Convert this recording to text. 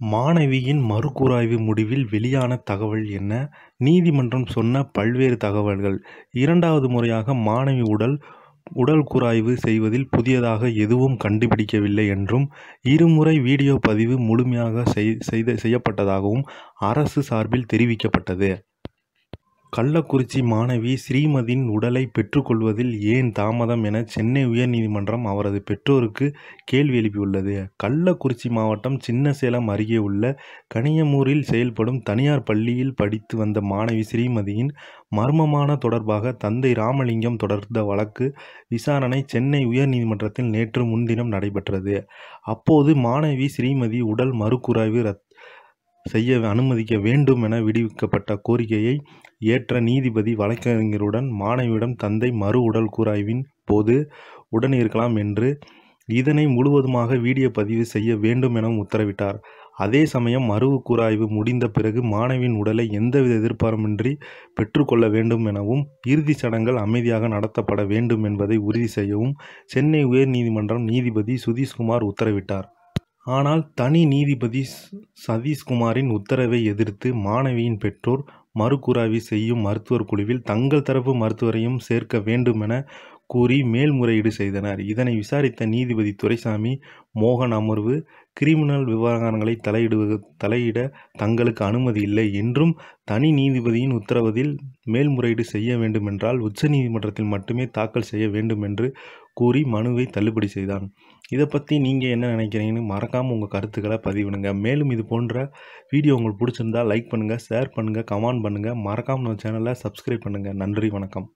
மாணவியின் மறுகூராய்வு முடிவில் வெளியான தகவல் என்ன? நீதிமன்றம் சொன்ன பல்வேறு தகவல்கள் இரண்டாவது முறையாக மாணவி உடல் உடல் கூராய்வு செய்வதில் புதியதாக எதுவும் கண்டுபிடிக்கவில்லை என்றும், இருமுறை வீடியோ பதிவு முழுமையாக செய்த செய்யப்பட்டதாகவும் அரசு சார்பில் தெரிவிக்கப்பட்டது. கள்ளக்குறிச்சி மாணவி ஸ்ரீமதியின் உடலை பெற்றுக்கொள்வதில் ஏன் தாமதம் என சென்னை உயர்நீதிமன்றம் அவரது பெற்றோருக்கு கேள்வி எழுப்பியுள்ளது. கள்ளக்குறிச்சி மாவட்டம் சின்னசேலம் அருகே உள்ள கனியமூரில் செயல்படும் தனியார் பள்ளியில் படித்து வந்த மாணவி ஸ்ரீமதியின் மர்மமான தொடர்பாக தந்தை ராமலிங்கம் தொடர்ந்த வழக்கு விசாரணை சென்னை உயர்நீதிமன்றத்தில் நேற்று முன்தினம் நடைபெற்றது. அப்போது மாணவி ஸ்ரீமதி உடல் மறுகூராய்வு செய்ய அனுமதிக்க வேண்டும் என விடுவிக்கப்பட்ட கோரிக்கையை ஏற்ற நீதிபதி வழக்கறிஞருடன் மாணவியிடம் தந்தை மறு உடல் கூராய்வின் போது உடன் இருக்கலாம் என்று இதனை முழுவதுமாக வீடியோ பதிவு செய்ய வேண்டும் எனவும் உத்தரவிட்டார். அதே சமயம் மறுகூராய்வு முடிந்த பிறகு மாணவியின் உடலை எந்தவித எதிர்பாரமின்றி பெற்றுக்கொள்ள வேண்டும் எனவும், இறுதிச் சடங்குகள் அமைதியாக நடத்தப்பட வேண்டும் என்பதை உறுதி செய்யவும் சென்னை உயர்நீதிமன்றம் நீதிபதி சுதீஷ்குமார் உத்தரவிட்டார். ஆனால் தனி நீதிபதி சதீஷ்குமாரின் உத்தரவை எதிர்த்து மாணவியின் பெற்றோர் மறுகூராய்வு செய்யும் மருத்துவர் குழுவில் தங்கள் தரப்பு மருத்துவரையும் சேர்க்க வேண்டுமென கூறி மேல்முறையீடு செய்தனர். இதனை விசாரித்த நீதிபதி துரைசாமி மோகன் அமர்வு, கிரிமினல் விவகாரங்களை தலையிடுவது தலையிட தங்களுக்கு அனுமதி இல்லை என்றும், தனி நீதிபதியின் உத்தரவதில் மேல்முறையீடு செய்ய வேண்டுமென்றால் உச்சநீதிமன்றத்தில் மட்டுமே தாக்கல் செய்ய வேண்டும் என்று கூறி மனுவை தள்ளுபடி செய்தான் இதை பற்றி நீங்கள் என்ன நினைக்கிறீங்கன்னு மறக்காமல் உங்கள் கருத்துக்களை பதிவிடுங்க. மேலும் இது போன்ற வீடியோ உங்களுக்கு பிடிச்சிருந்தா லைக் பண்ணுங்கள் ஷேர் பண்ணுங்கள் கமெண்ட் பண்ணுங்கள் மறக்காமல் நம்ம சேனலை சப்ஸ்கிரைப் பண்ணுங்கள் நன்றி, வணக்கம்.